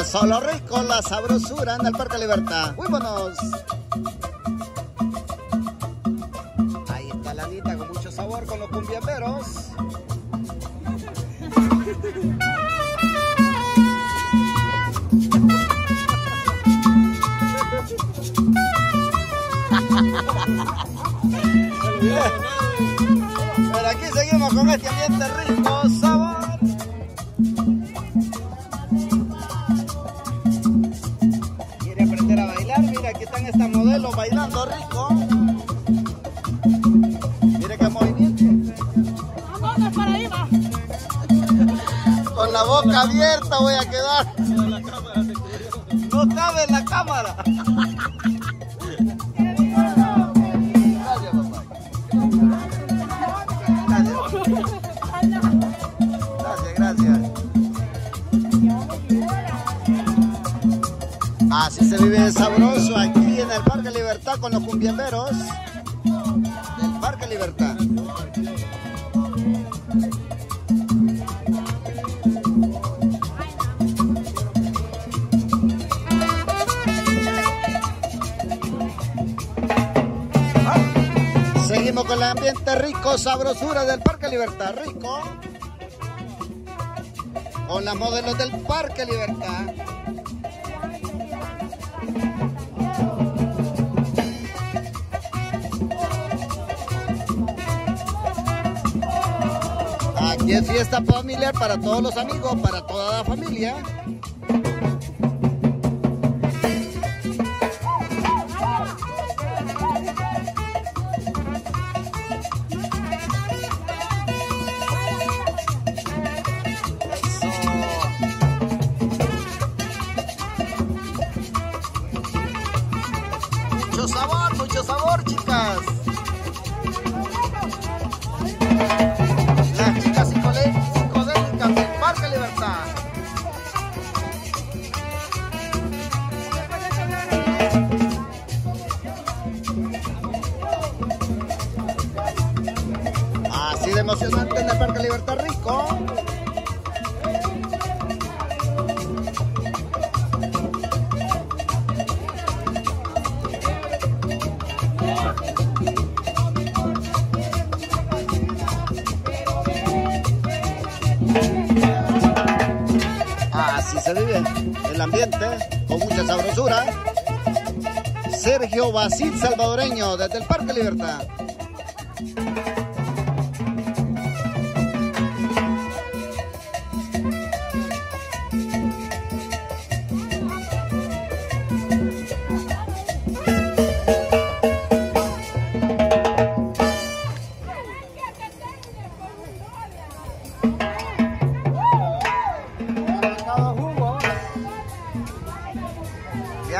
Eso, lo rico, la sabrosura en el Parque Libertad. Muy buenos. Ahí está la Anita con mucho sabor con los cumbiamberos. Pero aquí seguimos con este ambiente rico, bailando rico. Mire qué movimiento. Con la boca abierta voy a quedar. No cabe en la cámara. Así se vive sabroso aquí en el Parque Libertad con los cumbiamberos del Parque Libertad. Seguimos con el ambiente rico, sabrosura del Parque Libertad, rico. Con las modelos del Parque Libertad. Aquí es fiesta familiar para todos los amigos, para toda la familia. Ambiente con mucha sabrosura. Sergio Basil Salvadoreño desde el Parque Libertad.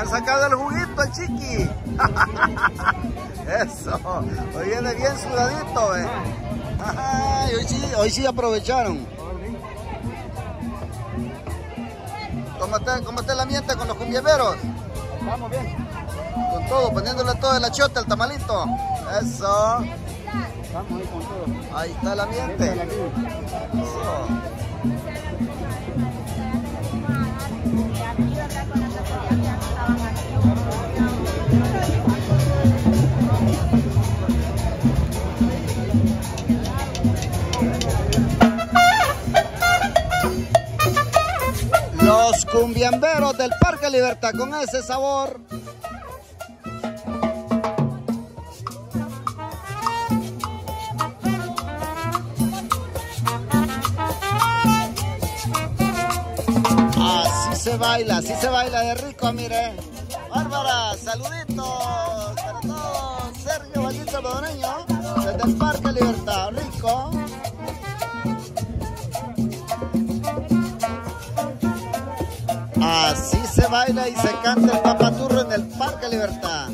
Han sacado el juguito al chiqui. Eso. Hoy viene bien sudadito, ¿eh? Ay, hoy, sí, hoy sí aprovecharon. ¿Cómo está, ¿Cómo está el ambiente con los cumbieveros? Vamos bien. Con todo, poniéndole todo el achota, el tamalito. Eso. Vamos ahí con todo. Ahí está el ambiente. Eso. Los cumbiamberos del Parque Libertad con ese sabor. Así se baila, así se baila de rico, mire. Bárbara, saluditos para todos. Sergio Valle Salvadoreño, desde el Parque Libertad, rico. Así se baila y se canta el papaturro en el Parque Libertad.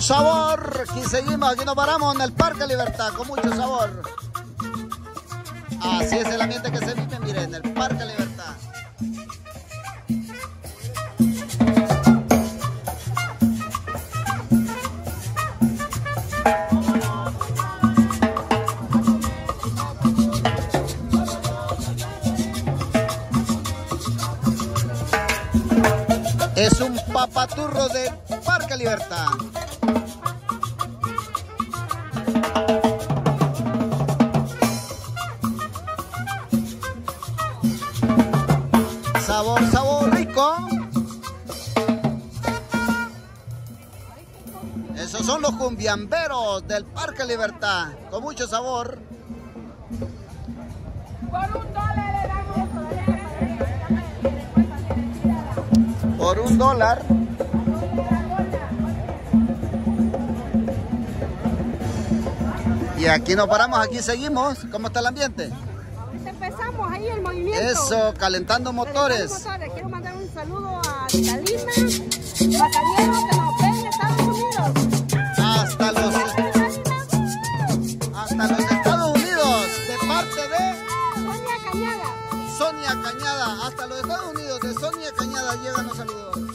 Seguimos, aquí nos paramos en el Parque Libertad con mucho sabor. Así es el ambiente que se vive, miren, en el Parque Libertad. Es un papaturro de Parque Libertad. Sabor, sabor rico. Esos son los cumbiamberos del Parque Libertad, con mucho sabor. Por un dólar le damos Por un dólar. Y aquí nos paramos, aquí seguimos. ¿Cómo está el ambiente? Eso, calentando motores. motores. Quiero mandar un saludo a Catalina, Bacañero, que nos ven en Estados Unidos. Hasta los, hasta los Estados Unidos, de parte de Sonia Cañada. Sonia Cañada. Hasta los Estados Unidos, de Sonia Cañada llegan los saludos.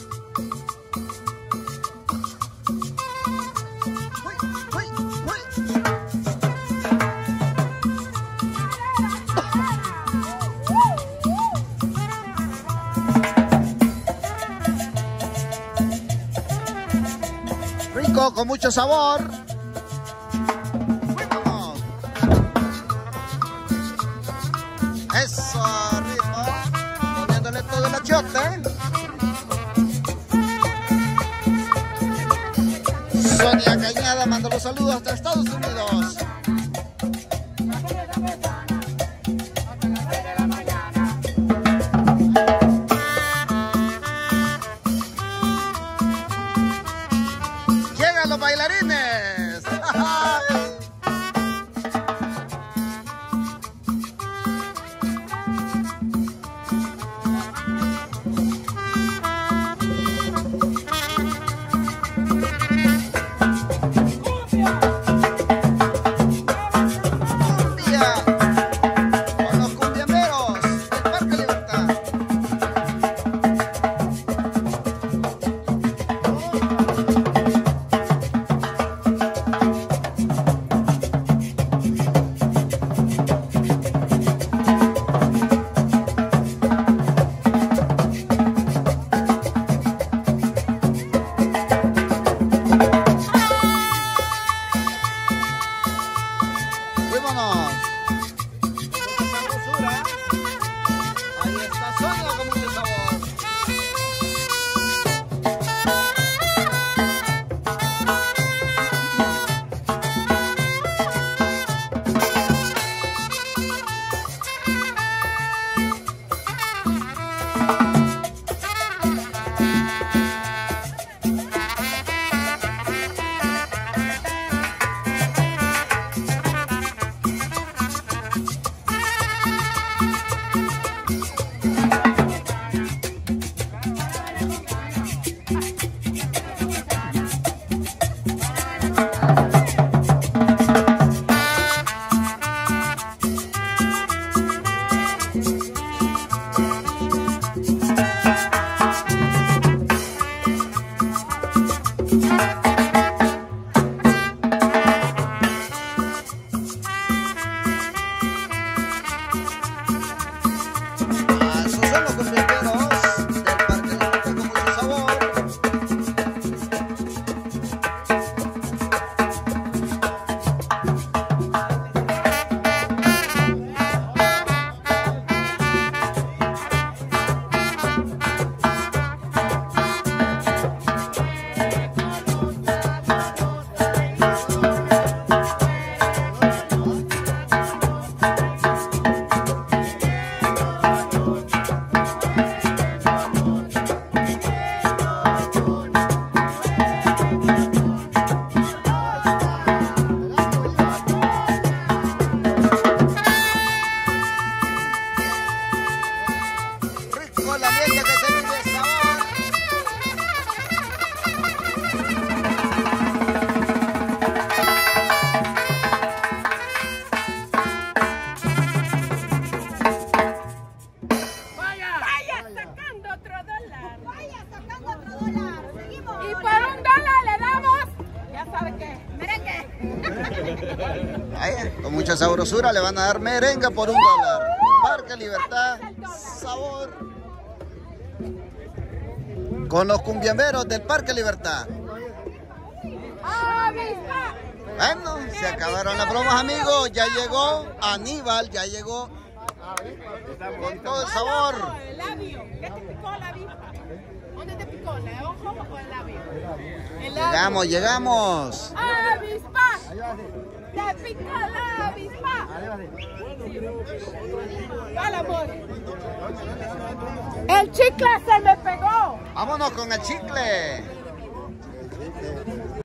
Con mucho sabor. Eso, rico. Poniéndole todo el achote. Sonia Cañada manda los saludos hasta Estados Unidos. Con mucha sabrosura le van a dar merengue por un dólar. Parque Libertad, sabor. Con los cumbiamberos del Parque Libertad. Bueno, se acabaron las bromas, amigos. Ya llegó Aníbal, ya llegó con todo el sabor. El labio. ¿Qué te picó la avispa? ¿Dónde te picó? ¿El ojo o el labio? El labio. Llegamos, llegamos. ¡Avispa! ¡Te picó la avispa! ¡Al amor! ¡El chicle se me pegó! Vámonos con el chicle.